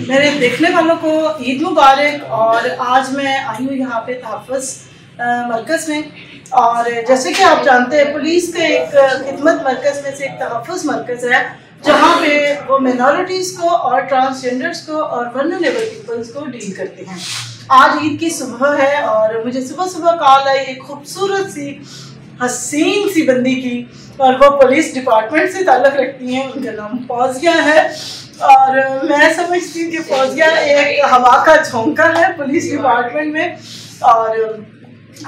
देखने वालों को ईद मुबारक और आज मैं आई हूँ यहाँ पे तहफ़ मरकज़ में। और जैसे कि आप जानते हैं, पुलिस का एक खिदमत मरकज़ में से एक तहफ़ मरकज़ है, जहाँ पे वो मिनॉरिटीज़ को और ट्रांसजेंडर्स को और वनरेबल पीपल्स को डील करते हैं। आज ईद की सुबह है और मुझे सुबह सुबह कॉल आई एक खूबसूरत सी, हसीन सी बंदी की और वो पुलिस डिपार्टमेंट से ताल्लुक़ रखती हैं। उनका नाम फौजिया है। और मैं समझती हूँ कि फौजिया एक हवा का झोंका है पुलिस डिपार्टमेंट में। और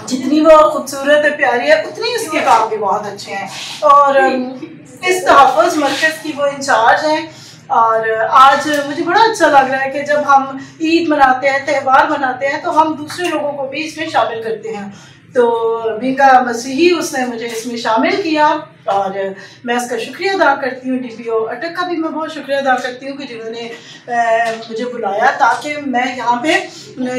जितनी वो खूबसूरत है प्यारी है उतनी उसके काम भी बहुत अच्छे हैं। और इस तहफ़ मरकज़ की वो इंचार्ज हैं। और आज मुझे बड़ा अच्छा लग रहा है कि जब हम ईद मनाते हैं त्यौहार मनाते हैं तो हम दूसरे लोगों को भी इसमें शामिल करते हैं। तो बीका मसीही उसने मुझे इसमें शामिल किया। और मैं इसका शुक्रिया अदा करती हूँ डी अटक का भी मैं बहुत शुक्रिया अदा करती हूँ कि जिन्होंने मुझे बुलाया ताकि मैं यहाँ पे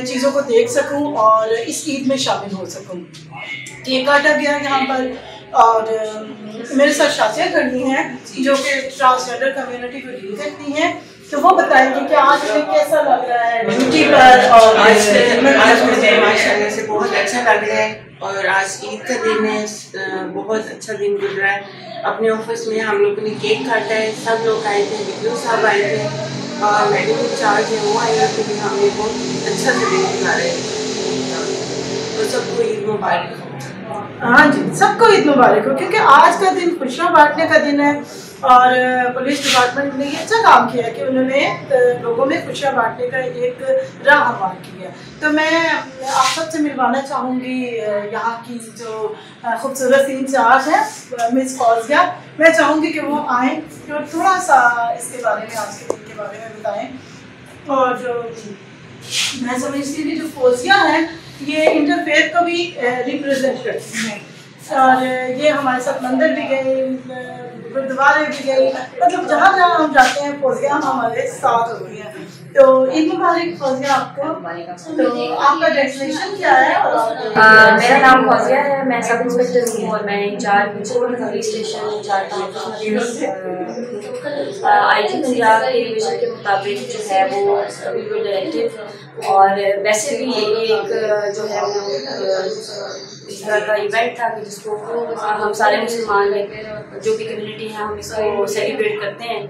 चीज़ों को देख सकूँ और इस ईद में शामिल हो सकूँ। केक काटा गया यहाँ पर और मेरे साथ शासिया करनी है, जो कि ट्रांसजेंडर कम्युनिटी को डील करती हैं। तो वो बताएँगे कि आज में कैसा लग। और आज आज मुझे माशाल्लाह से बहुत अच्छा लग रहा है और आज ईद का दिन है बहुत अच्छा दिन गुजरा है। अपने ऑफ़िस में हम लोगों ने केक काटा है सब लोग आए थे वीडियो साहब आए थे। और मेडिकल चार्ज है वो आए थे कि हमने बहुत अच्छा से दिन गुजारा है। तो सबको ईद मुबारक हाँ जी सबको ईद मुबारक हो क्योंकि आज का दिन खुशियाँ बांटने का दिन है। और पुलिस डिपार्टमेंट ने ये अच्छा काम किया कि उन्होंने लोगों में खुशियाँ बांटने का एक राह हमार किया तो मैं, आप सबसे मिलवाना चाहूँगी यहाँ की जो खूबसूरत इंचार्ज है मिस फौजिया मैं चाहूँगी कि वो आए तो थोड़ा सा इसके बारे में, आज के दिन के बारे में बताएँ। और जो, मैं समझती हूँ कि जो फौजिया है, ये इंटरफेथ को भी रिप्रेजेंट करती हैं। और ये हमारे साथ मंदिर भी गए गुरुद्वारे भी गई मतलब जहाँ जहाँ हम जाते हैं फौजिया हमारे साथ होती हैं। तो ईद मुबारक फौजिया आपको। तो आपका डेस्टिनेशन क्या है? आ, मेरा नाम फौजिया है। मैं सब इंस्पेक्टर हूँ और मैं incharge police station incharge I G Punjab के डिवीज़न के मुताबिक जो है वो डायरेक्टिव और वैसे भी ये एक जो है वो तरह का इवेंट था, कि जिसको हम सारे मुसलमान जो भी कम्युनिटी है, हम इसको सेलिब्रेट करते हैं।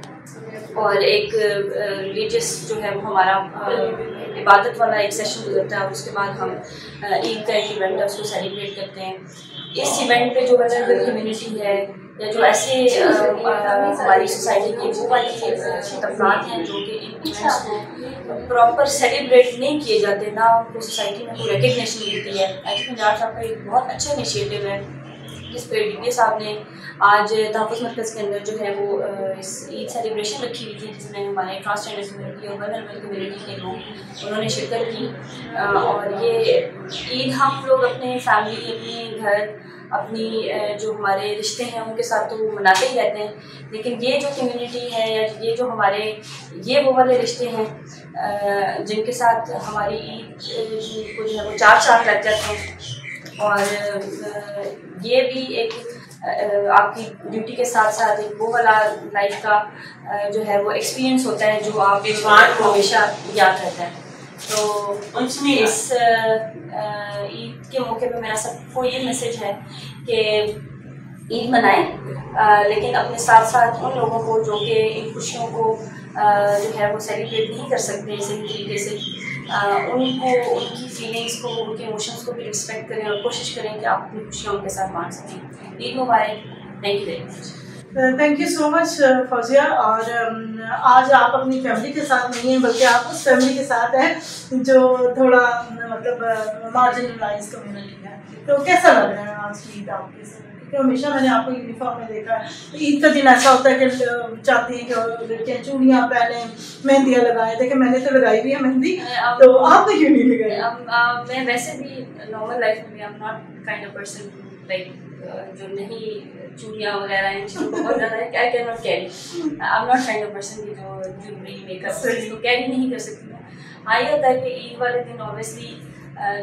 और एक रिलीजियस जो है, वो हमारा इबादत वाला एक सेशन गुजरता है उसके बाद हम ईद का एक इवेंट है, उसको सेलिब्रेट करते हैं। इस इवेंट पे जो वनरेबल कम्युनिटी है, या जो ऐसे हमारी सोसाइटी के वो वाली तफरात हैं जो कि इन इवेंट्स को प्रॉपर सेलिब्रेट नहीं किए जाते, ना उनको सोसाइटी में कोई रिकग्निशन मिलती है। आई पंजाब साहब का एक बहुत अच्छा इनिशिएटिव है। जिस पे डी साहब ने आज तहफ़ मरकज़ के अंदर जो है वो इस ईद सेलिब्रेशन रखी हुई थी, जिसमें हमारे ट्रांसजेंडर कम्युनिटी और वनरेबल कम्युनिटी के लोग उन्होंने शिरकत की। और ये ईद हम लोग अपने फैमिली अपने घर, अपनी जो हमारे रिश्ते हैं उनके साथ तो मनाते ही रहते हैं। लेकिन ये जो कम्युनिटी है या ये जो हमारे, ये वो वाले रिश्ते हैं जिनके साथ हमारी ईद को जो है वो चार साल लग जाते हैं। और ये भी एक आपकी ड्यूटी के साथ साथ एक वो वाला लाइफ का जो है वो एक्सपीरियंस होता है जो आप को हमेशा याद रहता है। तो इस ईद के मौके पे मेरा सबको ये मैसेज है कि ईद मनाएँ लेकिन अपने साथ साथ उन लोगों को जो कि इन खुशियों को जो है वो सेलिब्रेट नहीं कर सकते सही तरीके से। उनको उनकी फीलिंग्स को उनके इमोशंस को भी रिस्पेक्ट करें और कोशिश करें कि आप अपनी खुशियाँ उनके साथ बांट सकें। Eid Mubarak thank you very much thank you so much Fauzia और um, आज आप अपनी फैमिली के साथ नहीं हैं बल्कि आप उस फैमिली के साथ हैं जो थोड़ा मतलब मार्जिनलाइज uh, कम्युनिटी है। तो कैसा लग रहा है आज की ईद आपके क्योंकि हमेशा मैंने आपको यूनिफॉर्म में देखा है। ईद का दिन ऐसा होता है कि चाहती हैं कि लड़कियाँ चूड़ियाँ पहने मेहंदियाँ लगाए। देखें मैंने तो लगाई हुई है मेहंदी तो आपने क्यों नहीं लगाई? मैं वैसे भी नॉर्मल लाइफ में I am not kind of person like जो नहीं चूड़ियाँ वगैरह इन चीज़ों को बहुत ज़्यादा है I can not carry I am not kind of person की जो ज्वेलरी मेकअप इसको कैरी नहीं कर सकती मैं। हाँ ये होता है कि ईद वाले दिन ऑब्वियसली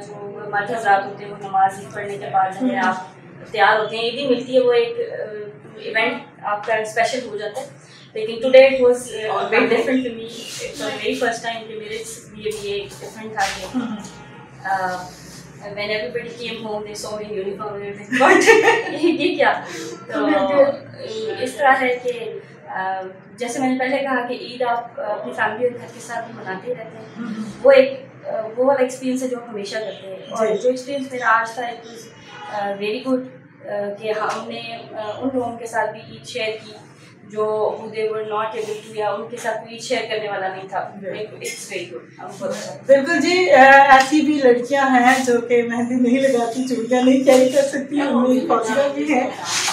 जो मर्द हजरात होते हैं वो नमाज़ पढ़ने के बाद जो है आप तैयार होते हैं। ईदी मिलती है वो एक इवेंट आपका स्पेशल हो जाता है। लेकिन today it was very different to me was very first time कि मेरे लिए भी एक डिफरेंट था कि when everybody came home they saw me uniform but ये क्या? तो इस तरह है कि जैसे मैंने पहले कहा कि ईद आप अपनी फैमिली और घर के साथ भी मनाते रहते हैं। वो एक वो वाला एक्सपीरियंस है जो हमेशा करते हैं। और जो। एक्सपीरियंस मेरा आज था इट वेरी गुड कि हमने उन लोगों के साथ भी ईद शेयर की जो they were not able to या उनके साथ कोई शेयर करने वाला नहीं था। इट्स वेरी गुड बिल्कुल जी ऐसी भी लड़कियाँ हैं जो कि मेहंदी नहीं लगाती चूड़ियाँ नहीं कैरी कर सकती उनमें पॉसिबल भी है।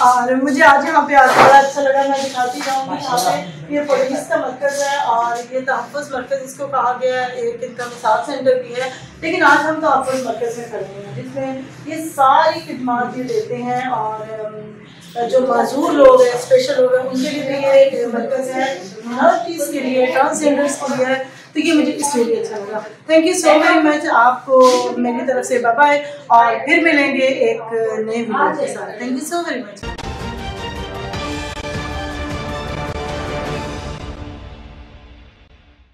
और मुझे आज यहाँ पे आज बड़ा अच्छा लगा मैं दिखाती जाऊँगी यहाँ पे। ये पुलिस का मरकज़ है और ये तहफ़ मरकज़ इसको कहा गया है। एक इनका मिसाल सेंटर भी है। लेकिन आज हम तहफ़ मरकज़ में खड़े हैं जिसमें ये सारी खदमात ये देते हैं और जो मजदूर लोग हैं स्पेशल लोग हैं उनके लिए भी ये मरकज़ है। हर चीज़ के लिए ट्रांसजेंडर्स के लिए तो ये मुझे इसलिए अच्छा लगा। Thank you so very much आपको मेरी तरफ़ से बाय और फिर मिलेंगे एक नए वीडियो के साथ। Thank you so very much